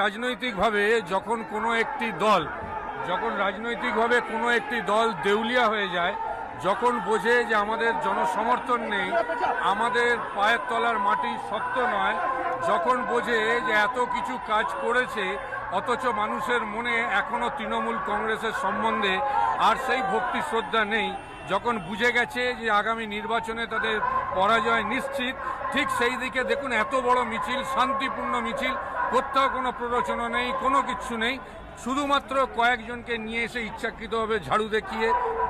রাজনৈতিকভাবে যখন কোনো একটি দল, যখন রাজনৈতিকভাবে কোনো একটি দল দেউলিয়া হয়ে যায়, যখন বোঝে যে আমাদের জনসমর্থন নেই, আমাদের পায়ের তলার মাটি শক্ত নয়, যখন বোঝে যে এত কিছু কাজ করেছে, অথচ মানুষের মনে এখনও তৃণমূল কংগ্রেসের সম্বন্ধে আর সেই ভক্তি শ্রদ্ধা নেই, যখন বুঝে গেছে যে আগামী নির্বাচনে তাদের পরাজয় নিশ্চিত, ঠিক সেই দিকে দেখুন এত বড় মিছিল, শান্তিপূর্ণ মিছিল কোথাও কোনো প্ররোচনা নেই কোনো কিচ্ছু নেই। শুধুমাত্র কয়েকজনকে নিয়ে এসে ইচ্ছাকৃতভাবে ঝাড়ু দেখিয়ে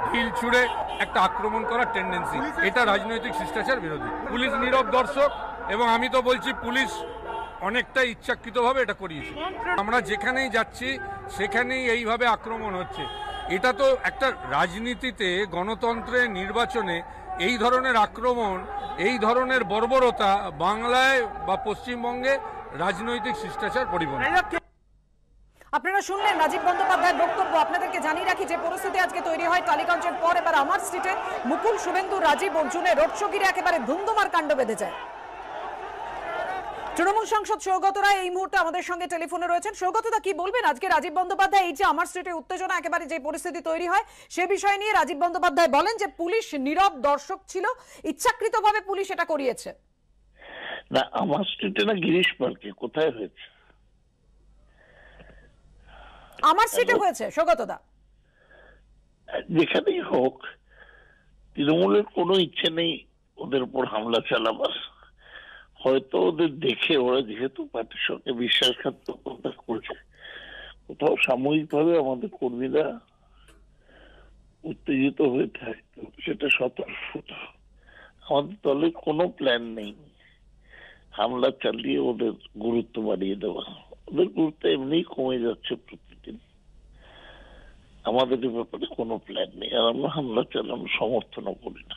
ঢিল ছুঁড়ে একটা আক্রমণ করার টেন্ডেন্সি এটা রাজনৈতিক শিষ্টাচার বিরোধী। পুলিশ নীরব দর্শক এবং আমি তো বলছি পুলিশ অনেকটা ইচ্ছাকৃতভাবে এটা করিয়েছে। আমরা যেখানেই যাচ্ছি সেখানেই এইভাবে আক্রমণ হচ্ছে। এটা তো একটা রাজনীতিতে গণতন্ত্রে নির্বাচনে এই ধরনের আক্রমণ এই ধরনের বর্বরতা বাংলায় বা পশ্চিমবঙ্গে রাজনৈতিক শিষ্টাচার পরিবহন আপনারা শুনলেন রাজীব বন্দ্যোপাধ্যায়ের বক্তব্য। আপনাদেরকে জানিয়ে রাখি যে পরিস্থিতি আজকে তৈরি হয় টালিগঞ্জের পর। এবার আমার স্ট্রিটে মুকুল শুভেন্দু, রাজীব অর্জুনের রোড শো ঘিরে একেবারে ধুমধুমার কাণ্ড বেঁধে যায় তৃণমূল সাংসদ সৌগত রায় এই মুহূর্তে আমাদের সঙ্গে টেলিফোনে রয়েছেন। সৌগতদা কি বলবেন আজকে রাজীব বন্দ্যোপাধ্যায়? এই যে আমার স্ট্রিটে উত্তেজনা, একেবারে যে পরিস্থিতি তৈরি হয়, সে বিষয় নিয়ে রাজীব বন্দ্যোপাধ্যায় বলেন যে পুলিশ নীরব দর্শক ছিল, ইচ্ছাকৃতভাবে পুলিশ এটা করিয়েছে। না আমার স্ট্রিটে না গিরিশ পার্কে কোথায় হয়েছে? আমার স্ট্রিটে হয়েছে সৌগতদা যেখানেই হোক তৃণমূলের কোনো ইচ্ছে নেই ওদের উপর হামলা চালাবার। হয়তো ওদের দেখে ওরা যেহেতু পার্টির সঙ্গে বিশ্বাসঘাতকতা করছে কোথাও সাময়িকভাবে আমাদের কর্মীরা উত্তেজিত হয়ে থাকতো সেটা সতর্কতা আমাদের দলে কোনো প্ল্যান নেই। হামলা চালিয়ে ওদের গুরুত্ব বাড়িয়ে দেওয়া। ওদের গুরুত্ব এমনিই কমে যাচ্ছে প্রতিদিন। আমাদের এ ব্যাপারে কোনো প্ল্যান নেই আর আমরা হামলা চালানো সমর্থনও করি না।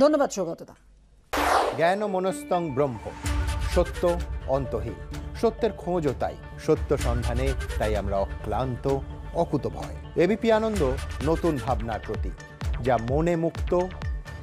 ধন্যবাদ সৌগতদা জ্ঞান মনস্তং ব্রহ্ম সত্য অন্তহীন সত্যের খোঁজও তাই সত্য সন্ধানে তাই আমরা অক্লান্ত অকুতভয়। এবিপি আনন্দ নতুন ভাবনার প্রতীক যা মনে মুক্ত